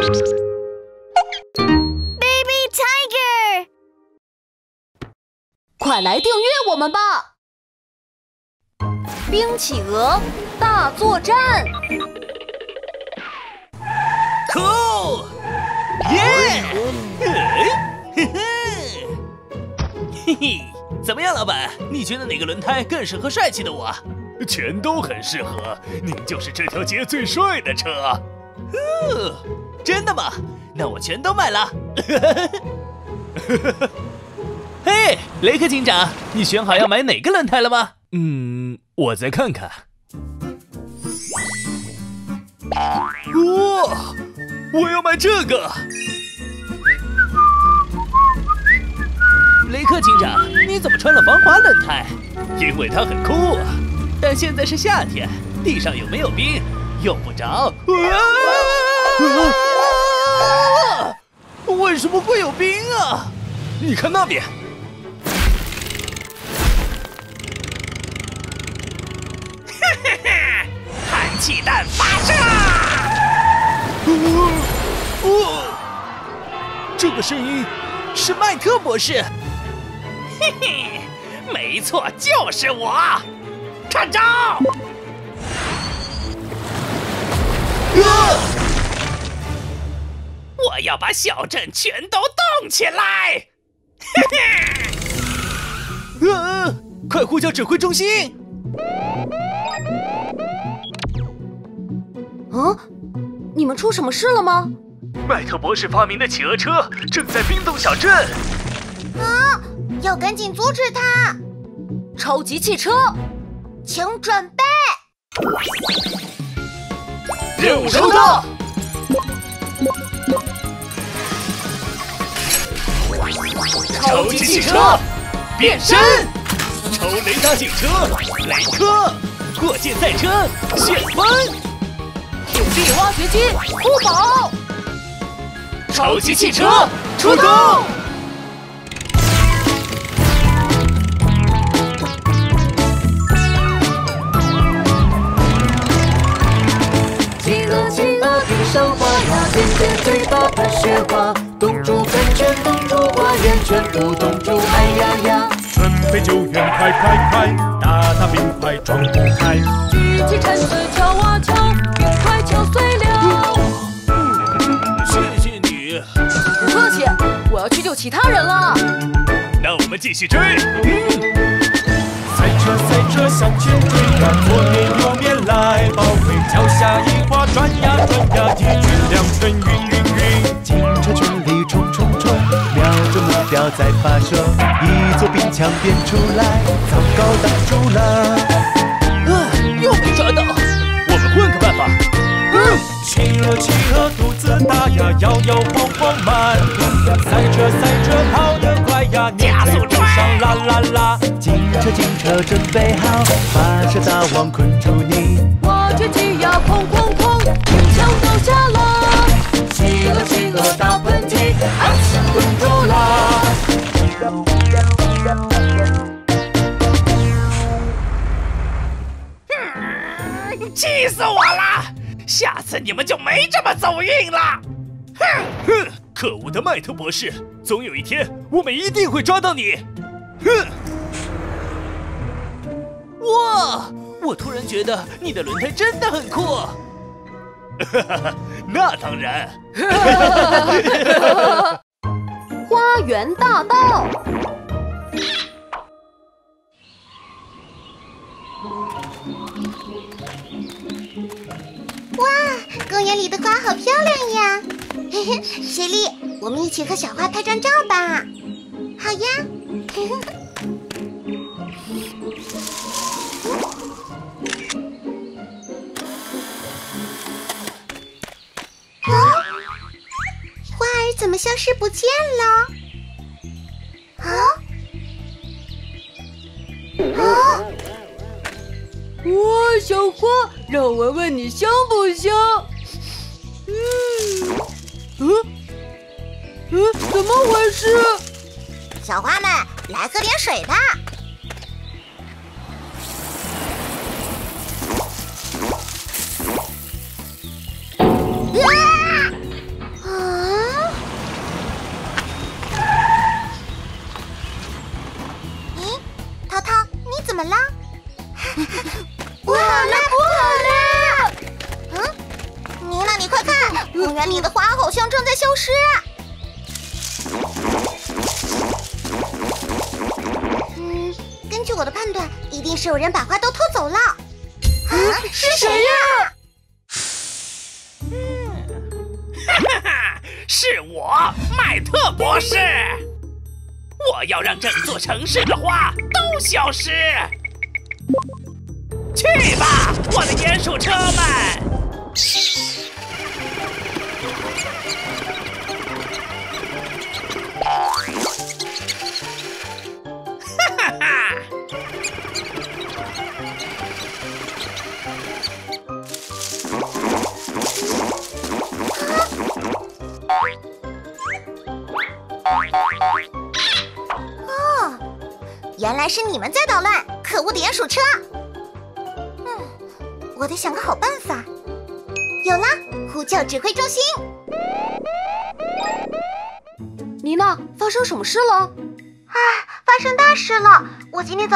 Baby Tiger，快来订阅我们吧！冰企鹅大作战，Cool，耶！嘿嘿，嘿嘿，怎么样，老板？你觉得哪个轮胎更适合帅气的我？全都很适合，您就是这条街最帅的车。哦，真的吗？那我全都买了。嘿，雷克警长，你选好要买哪个轮胎了吗？嗯，我再看看。哇，我要买这个。雷克警长，你怎么穿了防滑轮胎？因为它很酷啊。但现在是夏天，地上有没有冰？用不着。为什么会有冰啊？你看那边。哈哈哈！寒气弹发射！哦，这个声音是麦特博士。嘿嘿，没错，就是我。看招！我要把小镇全都冻起来！呃，快呼叫指挥中心！啊，你们出什么事了吗？麦特博士发明的企鹅车正在冰冻小镇。啊，要赶紧阻止他！超级汽车。请准备，任务收到。超级汽车变身，超雷达警车雷科，过界赛车旋风，土地挖掘机酷宝，超级汽车出动。尖尖嘴巴喷雪花，冻住喷泉，冻住花园，全部冻住！哎呀呀！准备救援，快快快！大大冰块装不开。举起铲子敲啊敲，冰块敲碎了。谢谢你。不客气，我要去救其他人了。那我们继续追。赛车赛车向前追呀，左面右面来包围，脚下一滑，转呀转呀，一举两全，准目标再发射，一座冰墙变出来，糟糕挡住了。啊，又被抓到，我们换个办法。嗯，企鹅企鹅肚子大呀，摇摇晃晃慢。赛车赛车跑得快呀，加速追上啦啦啦。警车警车准备好，发射大网困住你。挖掘机呀哐哐哐，冰墙倒下了。企鹅企鹅打喷嚏，啊，困住了。气死我了！下次你们就没这么走运了。哼哼，可恶的麦特博士，总有一天我们一定会抓到你。哼。哇！我突然觉得你的轮胎真的很酷。哈哈，那当然。花园大道。哇，公园里的花好漂亮呀！嘿嘿，雪莉，我们一起和小花拍张照吧。好呀。嘿嘿。怎么消失不见了？啊啊！哇，小花，让我闻闻你香不香？嗯嗯嗯，怎么回事？小花们，来喝点水吧。城市的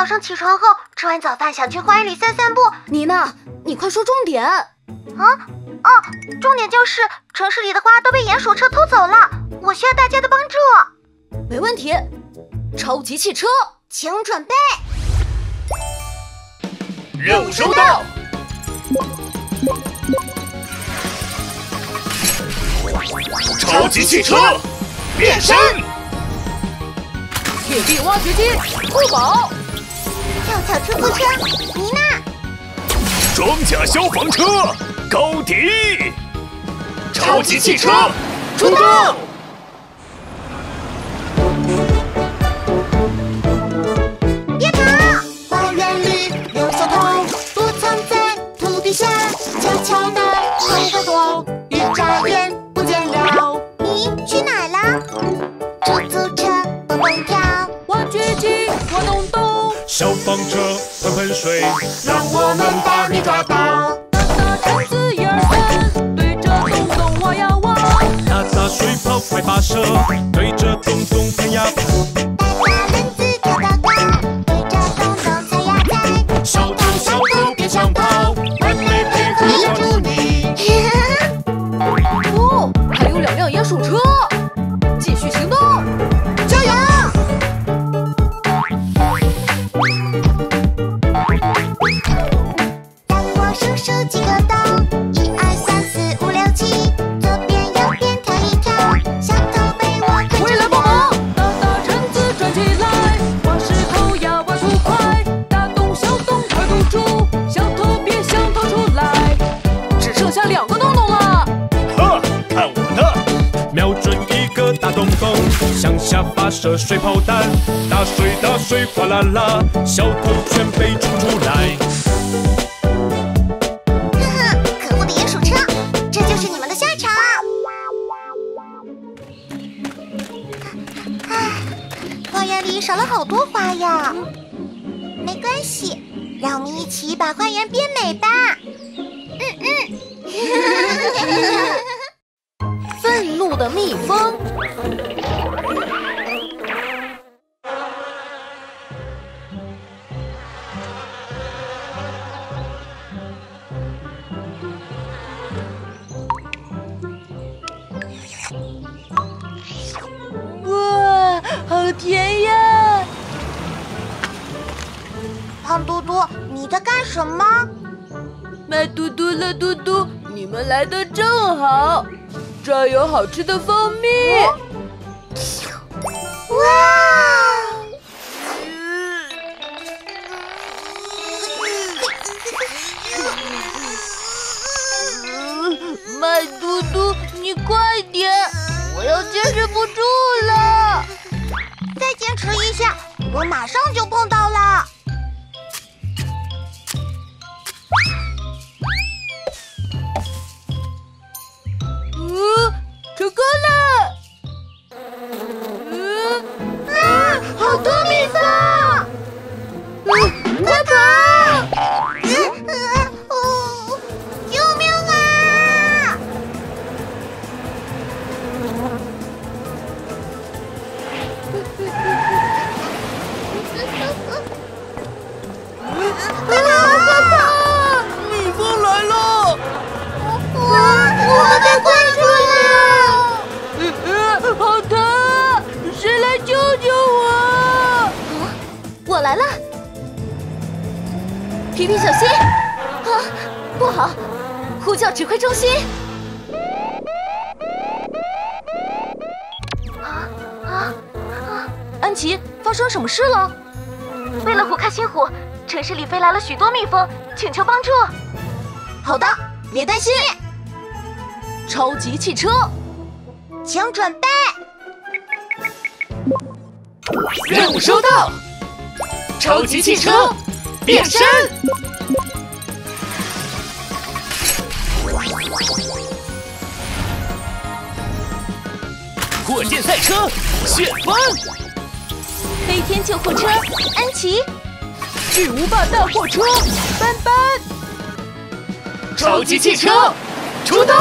早上起床后，吃完早饭想去花园里散散步。妮娜，你快说重点！啊哦，重点就是城市里的花都被鼹鼠车偷走了，我需要大家的帮助。没问题，超级汽车，请准备。任务收到。超级汽车变身，铁臂挖掘机，酷宝，小出租车，妮娜，装甲消防车高迪，超级汽车出动！消防车喷喷水，让我们把你抓到。大铲子一二三，对着洞洞挖呀挖。大大水泡快把手，对着洞洞喷呀喷。大大 向下发射水炮弹，打水打水哗啦啦，小偷全被冲出来。呵呵，可恶的鼹鼠车，这就是你们的下场。唉，花园里少了好多花呀。没关系，让我们一起把花园变美吧。嗯嗯。愤怒的蜜蜂。有好吃的蜂蜜。哇！麦嘟嘟，你快点，我要坚持不住了。再坚持一下，我马上就虎，城市里飞来了许多蜜蜂，请求帮助。好的，别担心。超级汽车，请准备。任务收到，超级汽车变身。火箭赛车旋风，飞天救护车安琪，巨无霸大货车奔奔，超级汽车出动！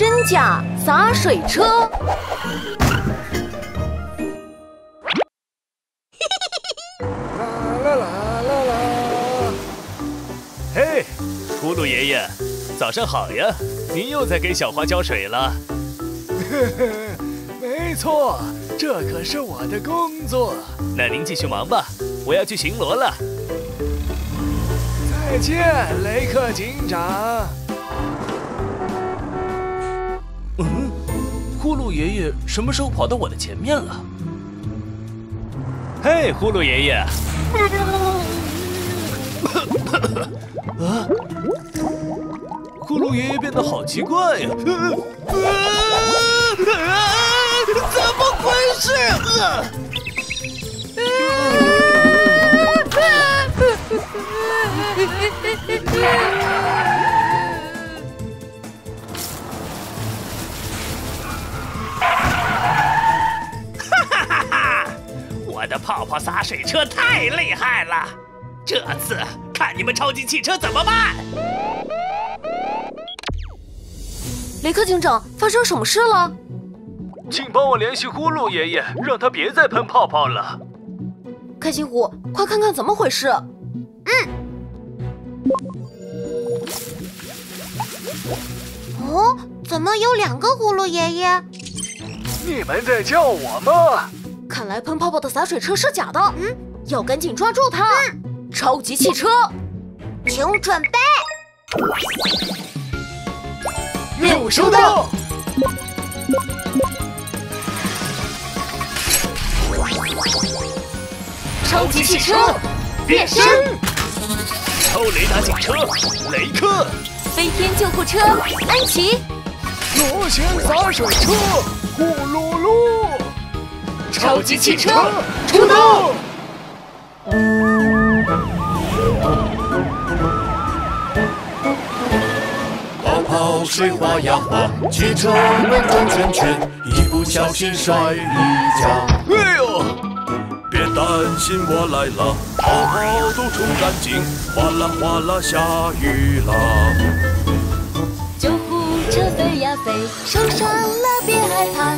真假洒水车，啦啦啦啦啦嘿，呼噜爷爷，早上好呀！您又在给小花浇水了。没错，这可是我的工作。那您继续忙吧，我要去巡逻了。再见，雷克警长。呼噜爷爷什么时候跑到我的前面了？嘿，呼噜爷爷，啊！呼噜爷爷变得好奇怪呀、啊！怎么回事？的泡泡洒水车太厉害了！这次看你们超级汽车怎么办！雷克警长，发生什么事了？请帮我联系呼噜爷爷，让他别再喷泡泡了。开心虎，快看看怎么回事！嗯哦，怎么有两个呼噜爷爷？你们在叫我吗？看来喷泡泡的洒水车是假的，嗯，要赶紧抓住它！超级汽车，请准备。任务收到。超级汽车变身，超雷达警车雷克，飞天救护车安琪，螺旋洒水车呼噜噜，超级汽车出动！跑跑跑，水滑呀滑，汽车们转圈圈，一不小心摔一跤。哎呦，别担心，我来了，泡泡都冲干净，哗啦哗啦下雨啦。救护车飞呀飞，受伤了别害怕。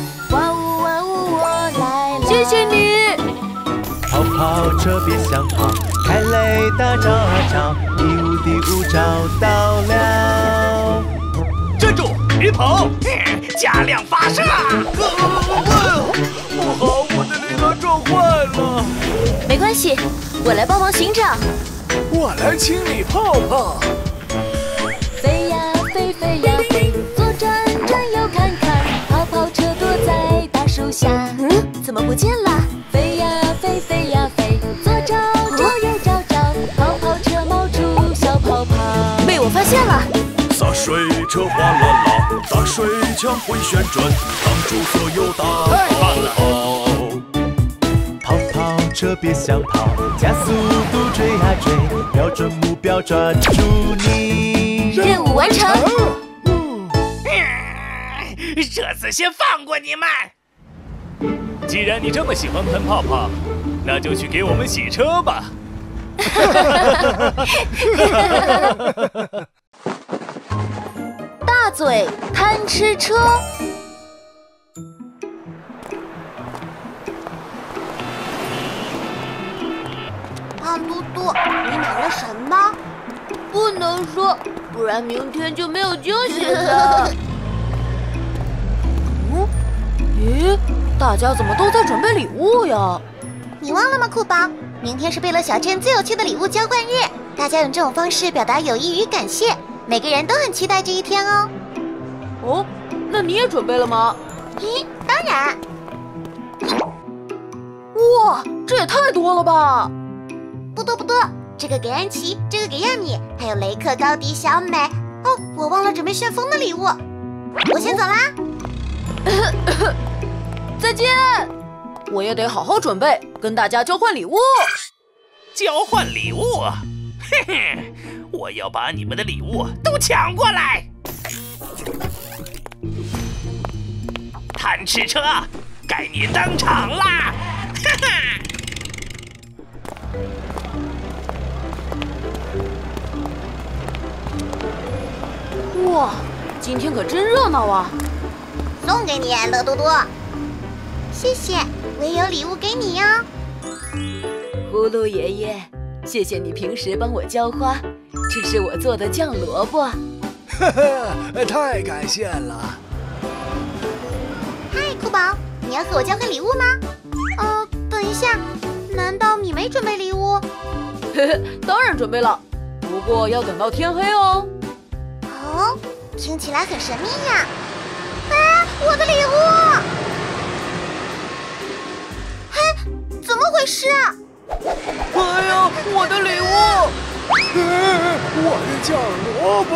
谢谢你。跑跑车别想跑，开雷达找啊找，第五第五找到了。站住，别跑，加量发射。不好，我的雷达撞坏了。没关系，我来帮忙寻找。我来清理泡泡。飞呀飞，飞呀飞，左转转右看看，跑跑车躲在大树下。见了？飞呀飞，飞呀飞，左找找右找找，跑跑车冒出小泡泡。被我发现了。洒水车哗啦啦，洒水枪会旋转，挡住所有大泡泡。跑跑车别想跑，加速度追啊追，瞄准目标抓住你。任务完成。这次先放过你们。既然你这么喜欢喷泡泡，那就去给我们洗车吧。大嘴贪吃车。胖嘟嘟，你买了什么？不能说，不然明天就没有惊喜了。嗯？咦，大家怎么都在准备礼物呀？你忘了吗，酷宝？明天是贝勒小镇最有趣的礼物交换日，大家用这种方式表达友谊与感谢，每个人都很期待这一天哦。哦，那你也准备了吗？咦，当然。哇，这也太多了吧！不多不多，这个给安琪，这个给亚米，还有雷克、高迪、小美。哦，我忘了准备旋风的礼物，我先走啦。再见！我也得好好准备，跟大家交换礼物。交换礼物？嘿嘿，我要把你们的礼物都抢过来！贪吃车，该你登场啦！哈哈。哇，今天可真热闹啊！送给你，乐多多。谢谢，我也有礼物给你哟。葫芦爷爷，谢谢你平时帮我浇花，这是我做的酱萝卜。呵呵，太感谢了。嗨，酷宝，你要和我交换礼物吗？呃，等一下，难道你没准备礼物？呵呵，当然准备了，不过要等到天黑哦。哦，听起来很神秘呀！哎，我的礼物！么回事啊？哎呀，我的礼物！我的酱萝卜！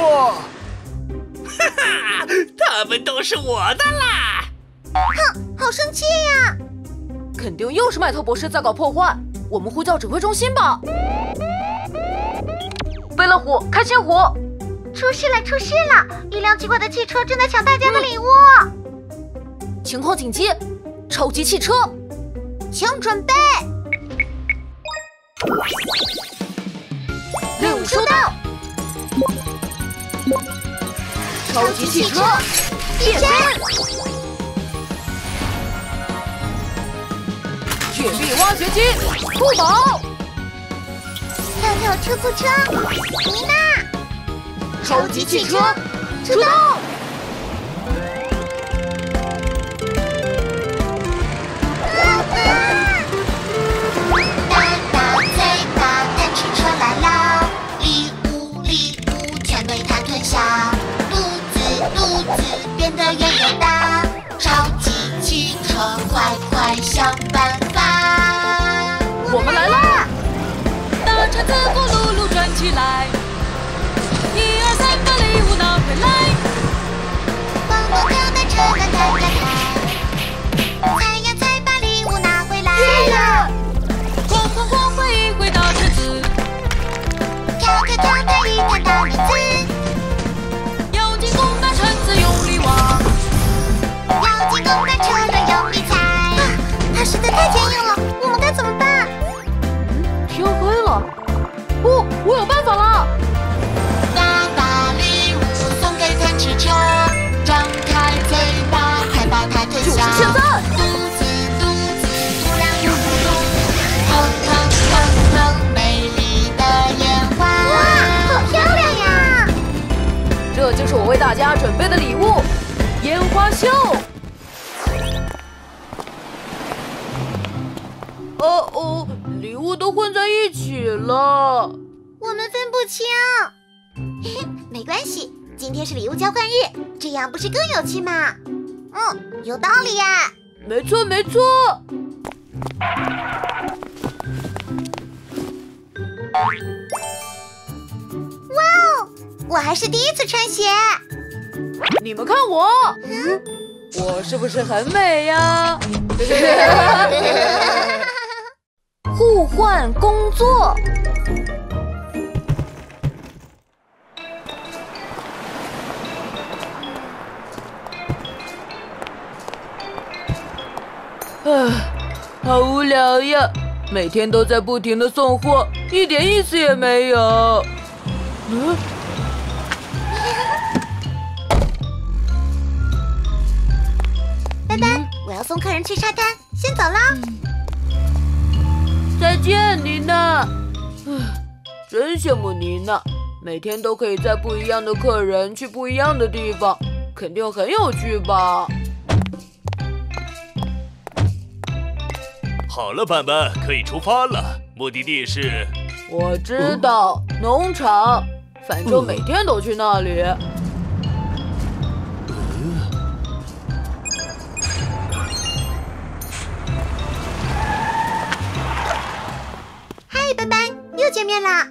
哈哈，他们都是我的啦！哼，好生气呀！肯定又是麦特博士在搞破坏，我们呼叫指挥中心吧。贝乐虎，开心虎！出事了！出事了！一辆奇怪的汽车正在抢大家的礼物。情况紧急，超级汽车，请准备。任务收到。超级汽车变身，铁臂挖掘机，酷宝，跳跳出租车，妮娜。超级汽车出动！我还是第一次穿鞋。你们看我，我是不是很美呀？互换工作。唉，好无聊呀！每天都在不停的送货，一点意思也没有。嗯，送客人去沙滩，先走啦。再见，妮娜。唉，真羡慕妮娜，每天都可以载不一样的客人去不一样的地方，肯定很有趣吧。好了，斑斑，可以出发了。目的地是……我知道，农场。反正每天都去那里。嗨，又见面啦！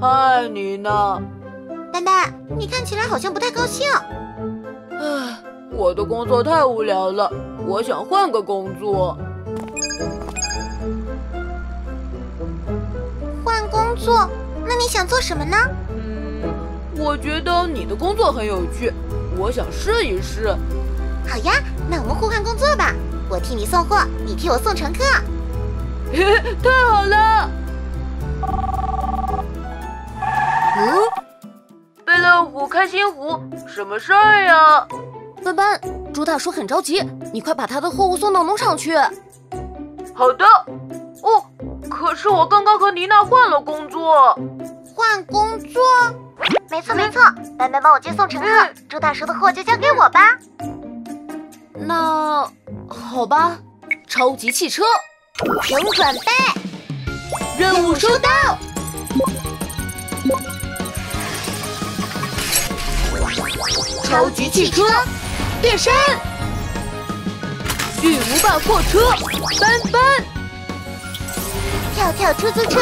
嗨，你呢？丹丹，你看起来好像不太高兴。唉，我的工作太无聊了，我想换个工作。换工作？那你想做什么呢？嗯，我觉得你的工作很有趣，我想试一试。好呀，那我们互换工作吧，我替你送货，你替我送乘客。太好了！嗯，贝乐虎开心虎，什么事儿呀？斑斑，猪大叔很着急，你快把他的货物送到农场去。好的。哦，可是我刚刚和妮娜换了工作。换工作？没错没错，斑斑帮我接送乘客，猪大叔的货就交给我吧。那好吧，超级汽车，请准备，任务收到。超级汽车变身，巨无霸货车翻翻，跳跳出租车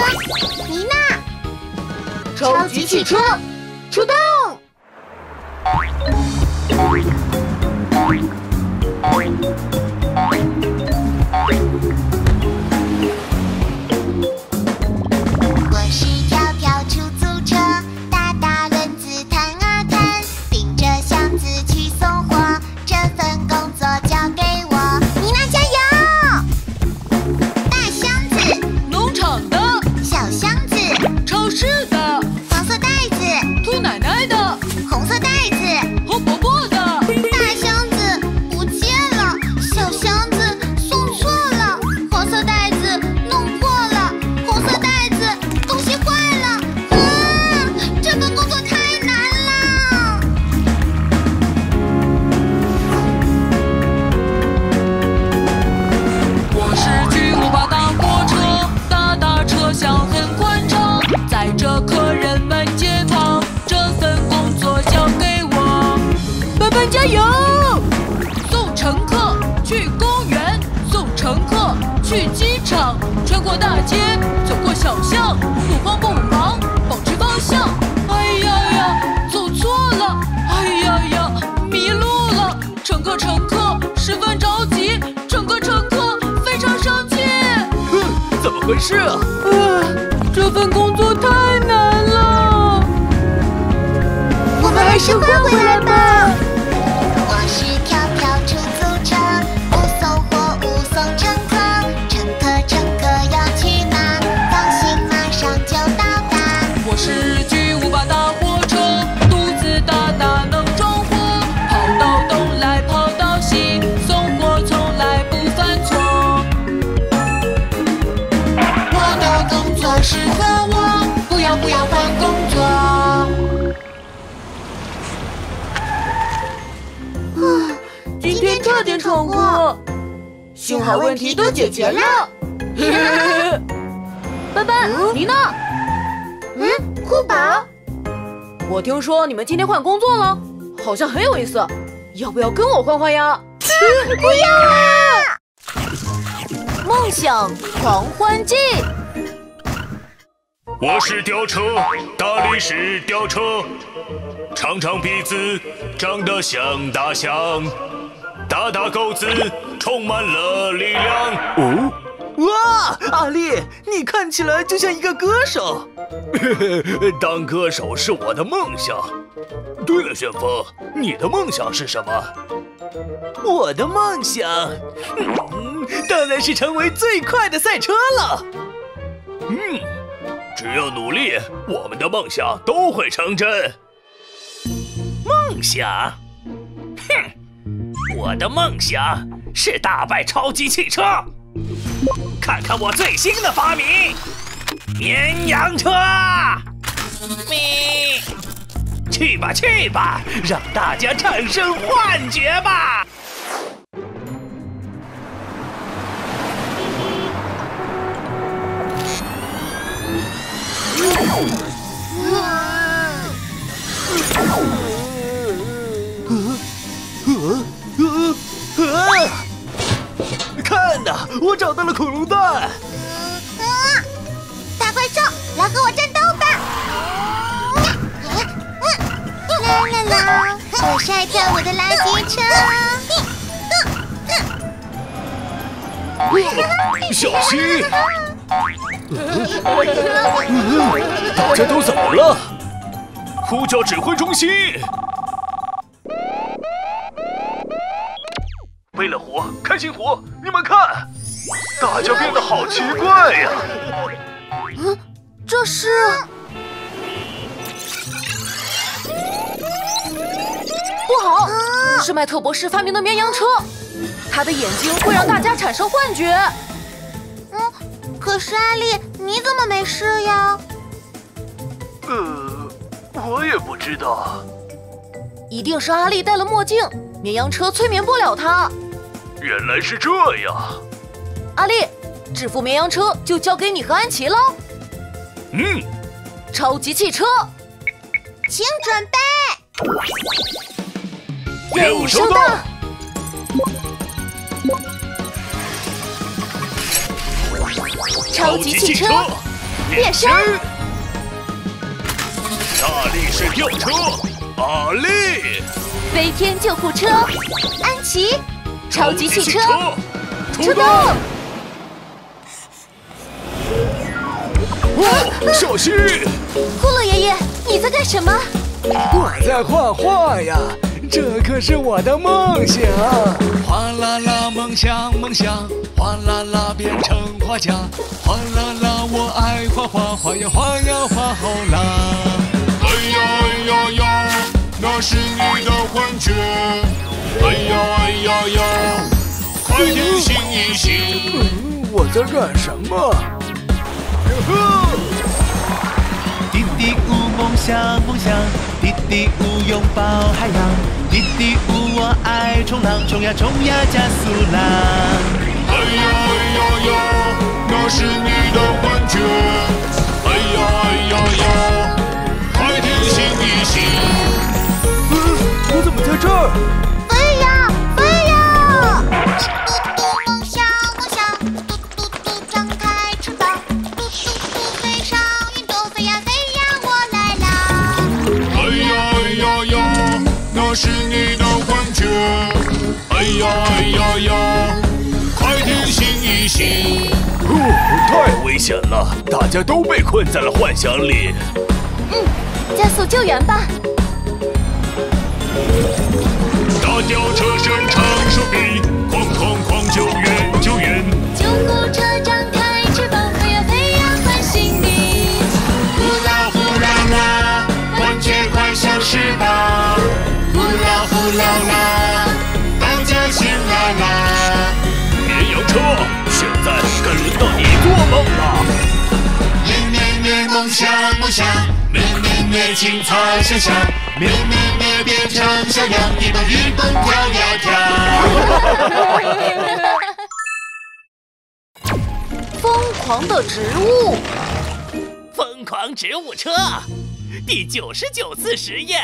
妮娜，超级汽车出动。过大街，走过小巷，不慌不忙，保持方向。哎呀呀，走错了！哎呀呀，迷路了！乘客乘客，十分着急，整个乘客非常生气。哼，怎么回事啊？啊，这份工作太难了。我们还是换回来好问题都解决了。斑斑，你呢？嗯，酷宝，我听说你们今天换工作了，好像很有意思，要不要跟我换换呀？不要啊！梦想狂欢季，我是吊车，大力士吊车，长长鼻子长得像大象，大大狗子充满了力量。哦，哇，阿力，你看起来就像一个歌手。当歌手是我的梦想。对了，旋风，你的梦想是什么？我的梦想，嗯，当然是成为最快的赛车了。嗯，只要努力，我们的梦想都会成真。梦想，哼，我的梦想是打败超级汽车。看看我最新的发明——绵羊车！咪，去吧去吧，让大家产生幻觉吧！看呐，我找到了恐龙蛋！大怪兽，来和我战斗吧！啦啦啦，我是爱跳舞的垃圾车。小心！大家都怎么了？呼叫指挥中心。为了活，开心活！你们看，大家变得好奇怪呀！嗯，这是不好，是麦特博士发明的绵羊车，他的眼睛会让大家产生幻觉。嗯，可是阿丽，你怎么没事呀？呃，我也不知道。一定是阿丽戴了墨镜，绵羊车催眠不了他。原来是这样，阿力，制服绵羊车就交给你和安琪喽。嗯，超级汽车，请准备。任务收到。超级汽车。变身，大力士吊车，阿力，飞天救护车，安琪。超级汽车出动！哦，小心！骷髅爷爷，你在干什么？我在画画呀，这可是我的梦想。哗啦啦，梦想梦想，哗啦啦变成画家，哗啦啦，我爱画画，画呀画呀画好啦。哎呀哎呀呀，那是你的幻觉。哎呀哎呀呀！快点醒一醒！我在干什么？滴滴呜，梦想梦想，滴滴呜，拥抱海洋，滴滴呜，我爱冲浪，冲呀冲呀加速浪。哎呀哎呀呀，那是你的幻觉。哎呀哎呀呀，快点醒一醒！嗯，我怎么在这儿？险了，大家都被困在了幻想里。嗯，加速救援吧！大吊车伸长手臂，哐哐哐救援救援！救护车张开翅膀，飞呀飞呀唤醒你！呼啦呼啦啦，幻觉快消失吧！呼啦呼啦啦，大家醒来啦！绵羊车，现在该轮到你做梦了。咩咩咩，梦想梦想，咩咩咩，精彩想象，咩咩咩，变成小羊，一动一动跳呀跳。疯狂的植物。疯狂植物车第九十九次实验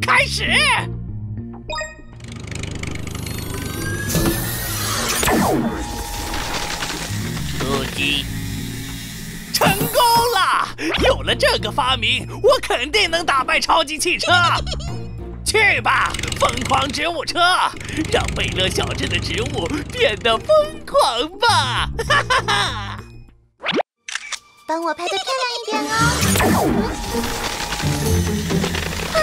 开始。出击！成功了！有了这个发明，我肯定能打败超级汽车。去吧，疯狂植物车，让贝勒小镇的植物变得疯狂吧！哈哈哈！帮我拍的漂亮一点哦。啊！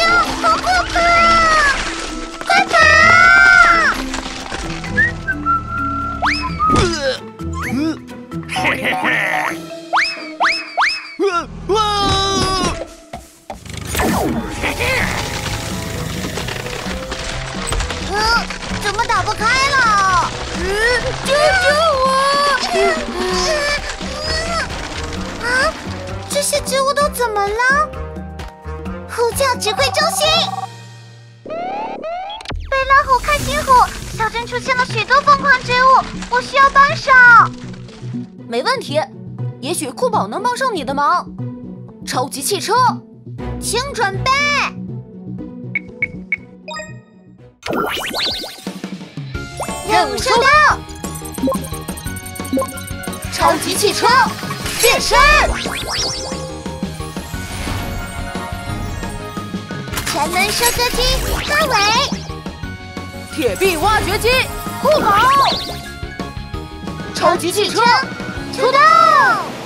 呀，好可怕！嗯，怎么打不开了？嗯，救救我！啊，这些植物都怎么了？呼叫指挥中心！贝拉虎、开心虎，小镇出现了许多疯狂植物，我需要帮手。没问题，也许酷宝能帮上你的忙。超级汽车，请准备。任务收到。超级汽车。变身，全能收割机。阿伟，铁臂挖掘机。酷宝，超级汽车出动。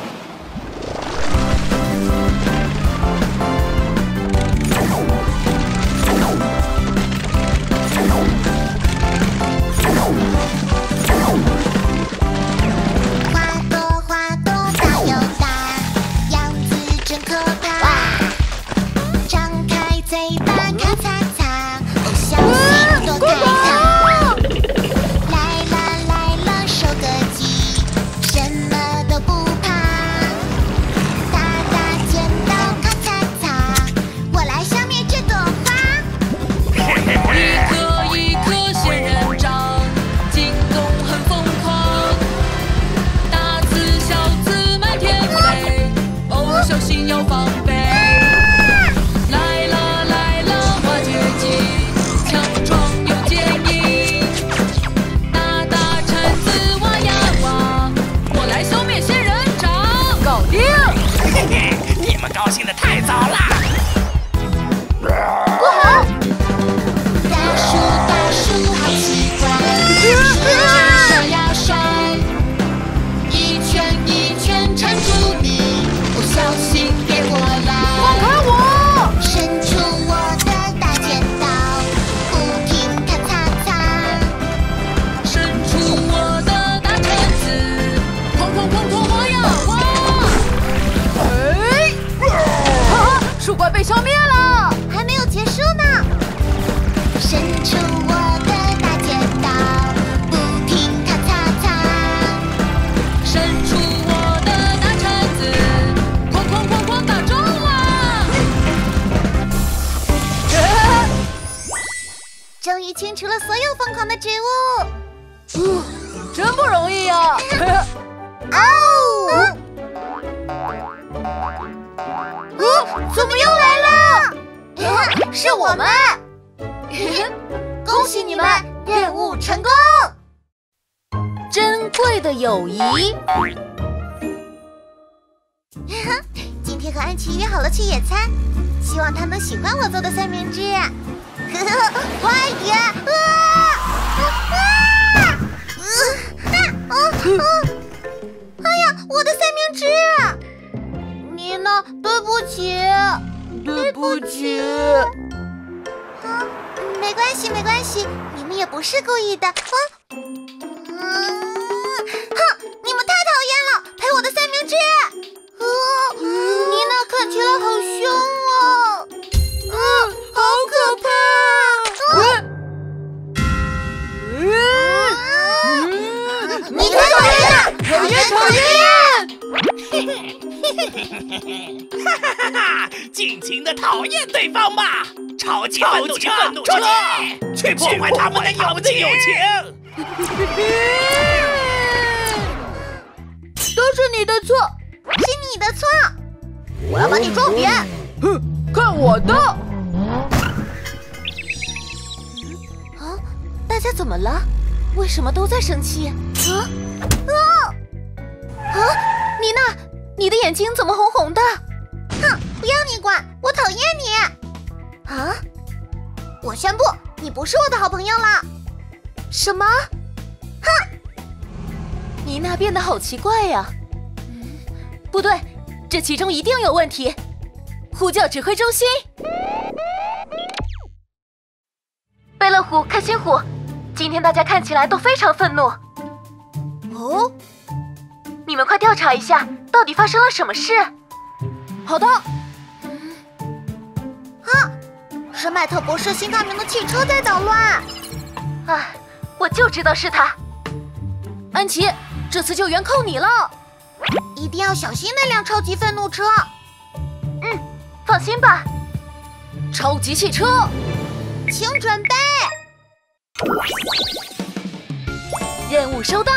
的植物。真不容易呀、哦！嗯，怎么又来了？是我们！恭喜你们，任务成功！珍贵的友谊。今天和安琪约好了去野餐，希望他能喜欢我做的三明治。快点！啊啊啊！啊啊！哎呀，我的三明治！妮娜，对不起，对不起。啊，没关系，没关系，你们也不是故意的。啊，嗯，哼，你们太讨厌了，赔我的三明治。啊，妮娜看起来好凶哦。嗯，好可怕。嗯，你太讨厌了，讨厌讨厌。哈哈哈哈！尽情的讨厌对方吧！超级愤怒车，愤怒车，去破坏他们的友情！都是你的错，是你的错，我要把你撞扁。哼，看我的！啊，大家怎么了？为什么都在生气？啊妮娜，你的眼睛怎么红红的？哼，不要你管，我讨厌你！啊！我宣布，你不是我的好朋友了。什么？哼！妮娜变得好奇怪呀。嗯，不对，这其中一定有问题。呼叫指挥中心。贝乐虎、开心虎，今天大家看起来都非常愤怒。哦，你们快调查一下，到底发生了什么事？好的。啊，是麦特博士新发明的汽车在捣乱。哎，我就知道是他。安琪，这次救援靠你了，一定要小心那辆超级愤怒车。嗯，放心吧。超级汽车，请准备。任务收到。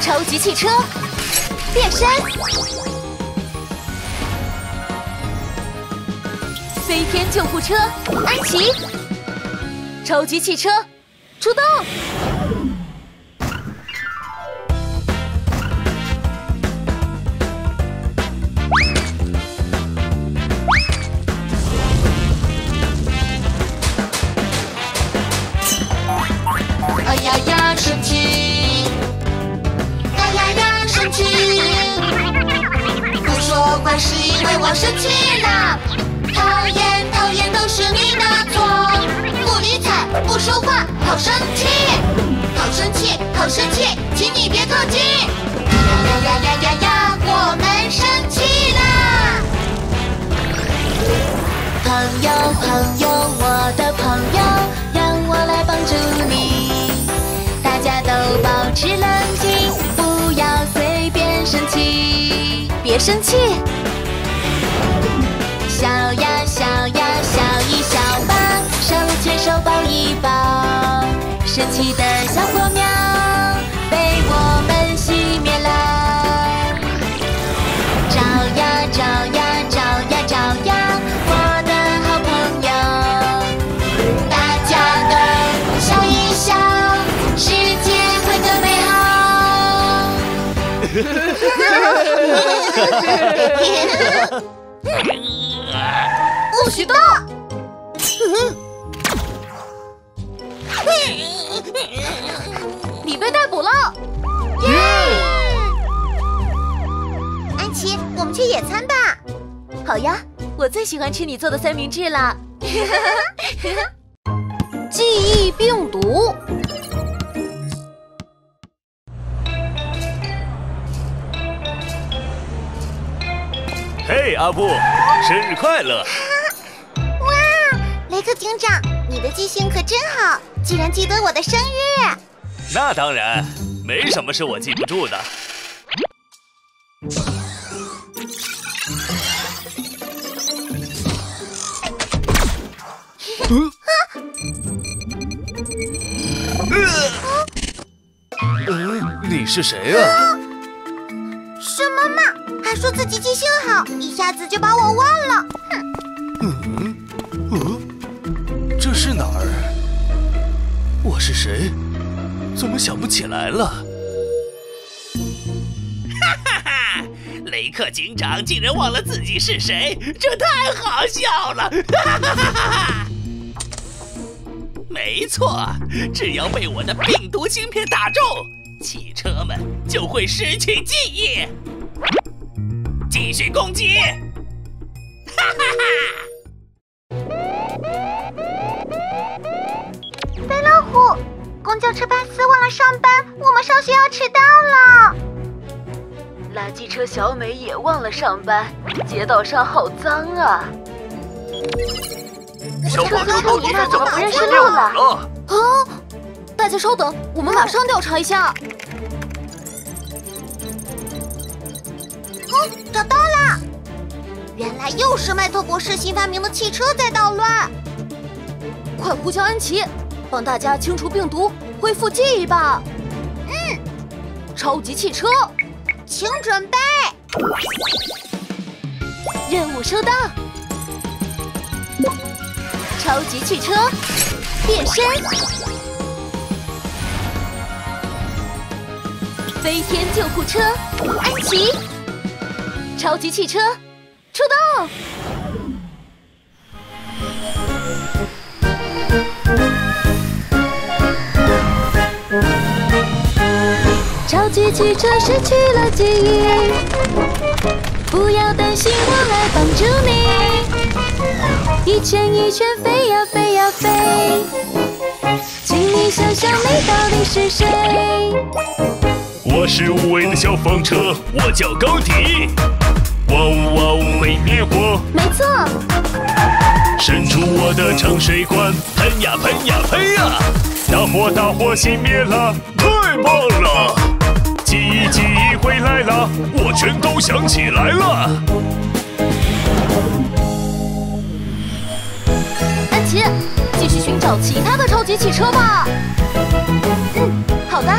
超级汽车变身，飞天救护车安琪，超级汽车出动。是因为我生气了。讨厌讨厌，都是你的错。不理睬，不说话，好生气！好生气，好生气，请你别靠近！呀呀呀呀呀呀，我们生气啦！朋友，朋友，我的朋友，让我来帮助你。大家都保持冷静，不要随便生气。别生气，笑呀笑呀笑一笑吧，手牵手抱一抱。神奇的小火苗被我们熄灭了。不许动！你被逮捕了。安琪，我们去野餐吧。好呀，我最喜欢吃你做的三明治了。记忆病毒。嘿，阿布，生日快乐！哇，雷克警长，你的记性可真好，居然记得我的生日。那当然，没什么是我记不住的。嗯，你是谁啊？什么嘛，还说自己记性好，一下子就把我忘了。哼嗯，嗯，这是哪儿？我是谁？怎么想不起来了？哈哈哈，雷克警长竟然忘了自己是谁，这太好笑了！哈哈哈哈哈！没错，只要被我的病毒芯片打中，汽车们就会失去记忆。继续攻击！哈哈哈！飞老虎，公交车巴斯忘了上班，我们上学要迟到了。垃圾车小美也忘了上班，街道上好脏啊！消防车到底是怎么不认识路了？啊！大家稍等，我们马上调查一下。哦，找到了！原来又是麦特博士新发明的汽车在捣乱。快呼叫安琪，帮大家清除病毒，恢复记忆吧。嗯，超级汽车，请准备。任务收到。超级汽车变身，飞天救护车安琪，超级汽车出动。超级汽车失去了记忆，不要担心，我来帮助你。一圈一圈飞呀飞呀飞，请你想想你到底是谁？我是无畏的消防车，我叫高迪。哇呜哇呜会灭火，没错，伸出我的长水管，喷呀喷呀喷呀，大火大火熄灭了，太棒了！记忆记忆回来了，我全都想起来了。安琪，继续寻找其他的超级汽车吧。嗯，好的。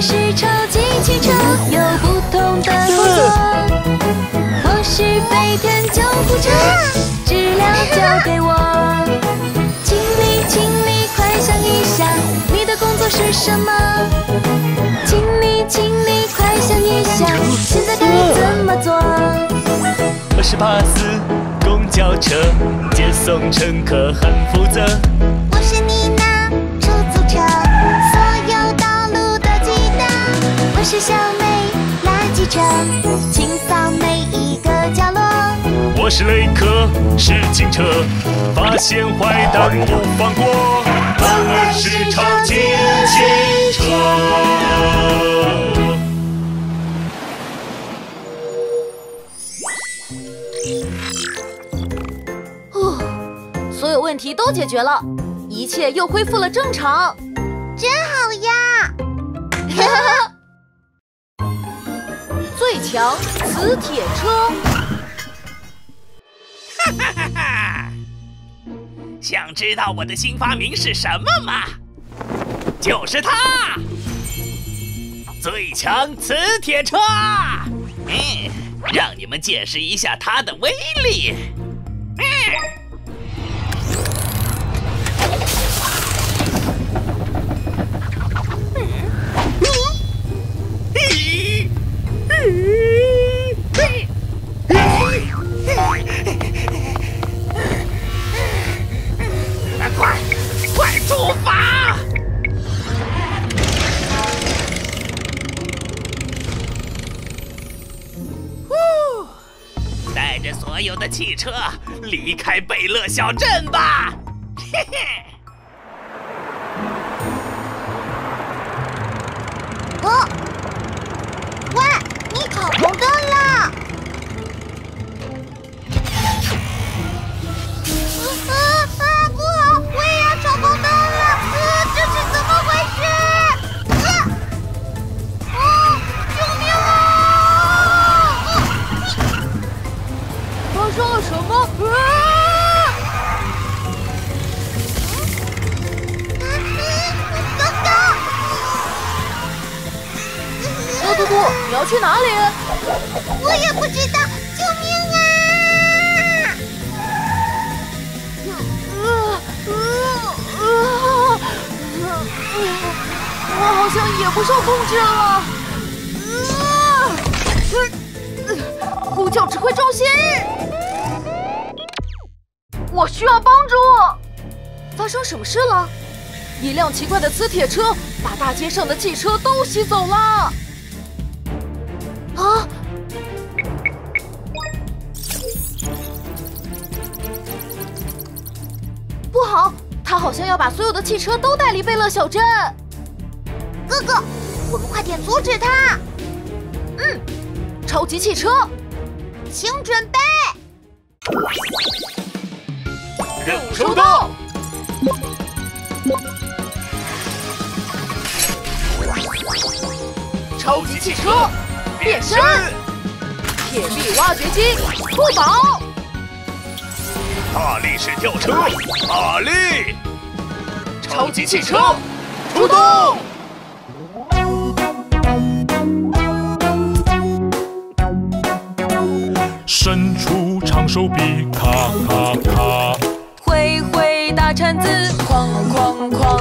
是超级汽车，有不同的工作。我是飞天救护车，治疗交给我。请你，请你快想一想，你的工作是什么？请你，请你快想一想，现在该怎么做？我是巴斯公交车，接送乘客很负责。我是妮是小美，垃圾车，清扫每一个角落。我是雷克，是警车，发现坏蛋不放过。我们是超级警车。哦，所有问题都解决了，一切又恢复了正常。真好呀！强磁铁车，哈哈哈哈！想知道我的新发明是什么吗？就是它，最强磁铁车。嗯，让你们见识一下它的威力。嗯。离开贝勒小镇吧！嘿嘿。哦，控制了。呼叫指挥中心，我需要帮助。发生什么事了？一辆奇怪的磁铁车把大街上的汽车都吸走了。啊！不好，他好像要把所有的汽车都带离贝勒小镇。快点阻止他！嗯，超级汽车，请准备。任务收到。超级汽车变身，铁臂挖掘机出宝，大力士吊车，大力！超级汽车出动！手臂，咔咔咔，挥挥大铲子，哐哐哐，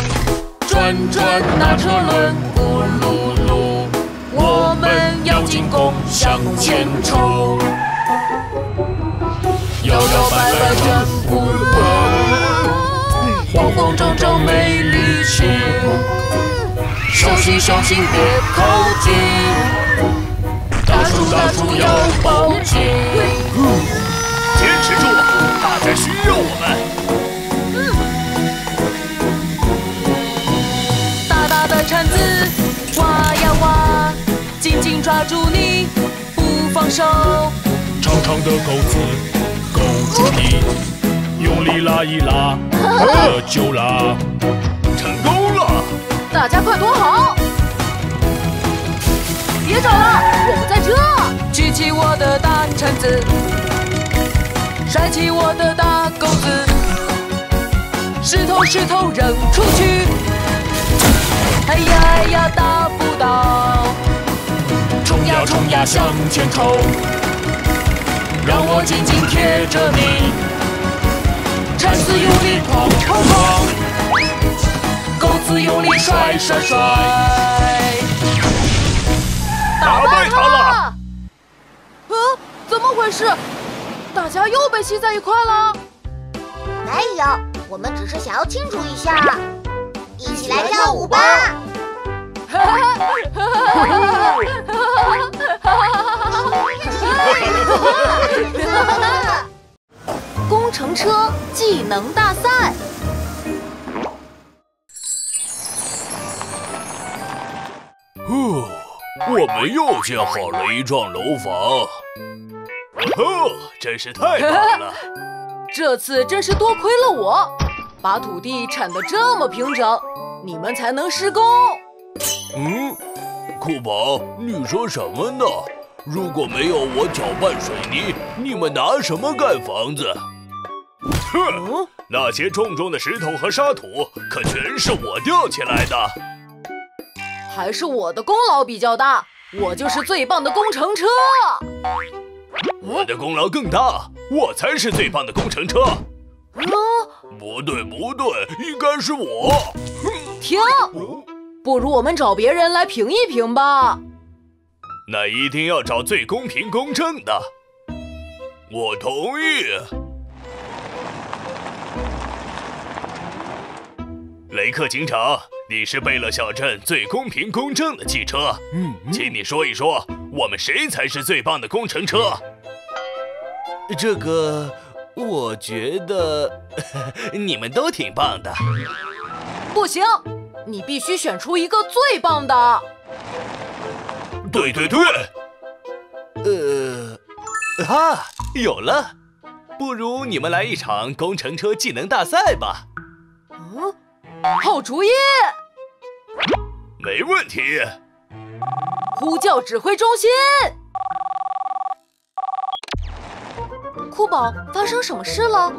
转转大车轮，咕噜噜，我们要进攻，向前冲，摇摇摆摆真不稳，慌慌张张没力气，小心小心别靠近。大树大树要抱紧，坚持住，大家需要我们。大大的铲子挖呀挖，紧紧抓住你不放手。长长的钩子勾住你，用力拉一拉，这就拉。成功了！大家快躲好！别找了，我们在这。举起我的大铲子，甩起我的大钩子，石头石头扔出去。哎呀哎呀，打不到！冲呀冲呀向前冲，让我紧紧贴着你，铲子用力哐哐哐，钩子用力甩甩甩。打败他了！啊？怎么回事？大家又被吸在一块了？没有，我们只是想要庆祝一下，一起来跳舞吧！哈 哈工程车技能大赛。呼，我们又建好了一幢楼房。哦，真是太棒了！这次真是多亏了我，把土地铲得这么平整，你们才能施工。嗯，酷宝，你说什么呢？如果没有我搅拌水泥，你们拿什么盖房子？哼，那些重重的石头和沙土可全是我吊起来的。还是我的功劳比较大，我就是最棒的工程车。我的功劳更大，我才是最棒的工程车。嗯，不对不对，应该是我。停，不如我们找别人来评一评吧。那一定要找最公平公正的。我同意。雷克警长，你是贝勒小镇最公平公正的汽车，嗯，请你说一说，我们谁才是最棒的工程车？这个，我觉得 你们都挺棒的。不行，你必须选出一个最棒的。对对对。呃，啊，有了，不如你们来一场工程车技能大赛吧。嗯，好主意。没问题。呼叫指挥中心。酷宝，发生什么事了？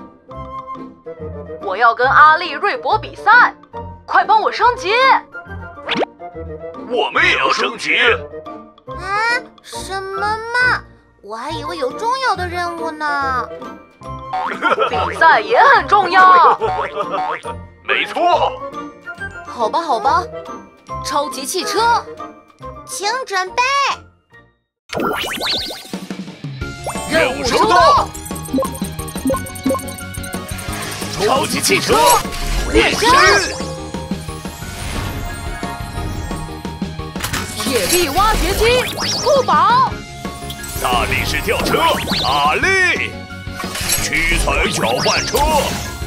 我要跟阿丽、瑞博比赛，快帮我升级！我们也要升级。啊？什么嘛！我还以为有重要的任务呢。比赛也很重要。没错。好吧，好吧，超级汽车，请准备。任务收到。超级汽车。变身，铁臂挖掘机酷宝，大力士吊车阿力，屈才搅拌车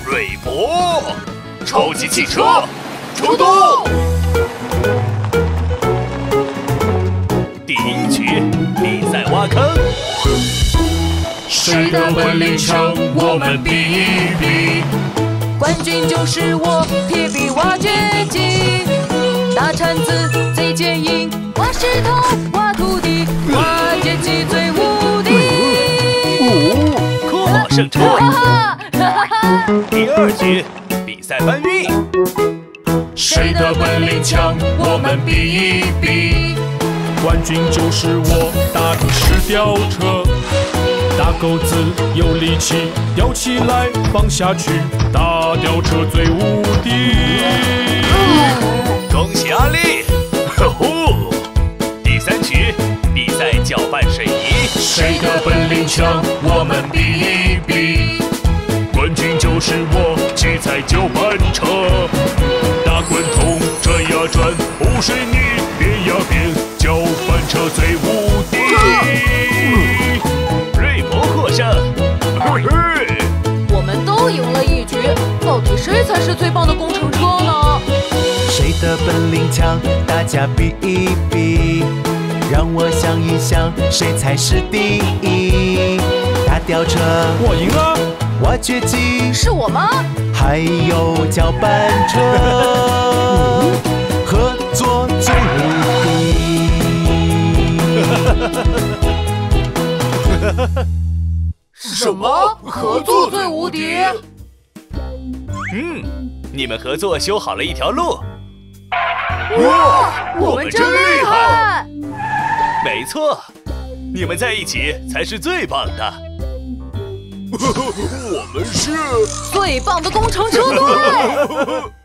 瑞博，超级汽车出动。第一局比赛挖坑。谁的本领强，我们比一比。冠军就是我，铁臂挖掘机，大铲子最坚硬，挖石头，挖土地，挖掘机最无敌。酷宝胜出。第二局比赛搬运，谁的本领强，我们比一比。冠军就是我，大地是吊车，大钩子有力气，吊起来放下去，大吊车最无敌。恭喜阿力！呵 呼，第三局比赛搅拌水泥，谁的本领强，我们比一比。是我，七彩搅拌车，大滚筒转呀转，不是你变呀变，搅拌车最无敌。瑞博获胜。嘿嘿，我们都赢了一局，到底谁才是最棒的工程车呢？谁的本领强？大家比一比，让我想一想，谁才是第一？大吊车，我赢了。挖掘机，是我吗？还有搅拌车，合作最无敌。什么？合作最无敌？嗯，你们合作修好了一条路。哇，我们真厉害！没错，你们在一起才是最棒的。我们是最棒的工程车队。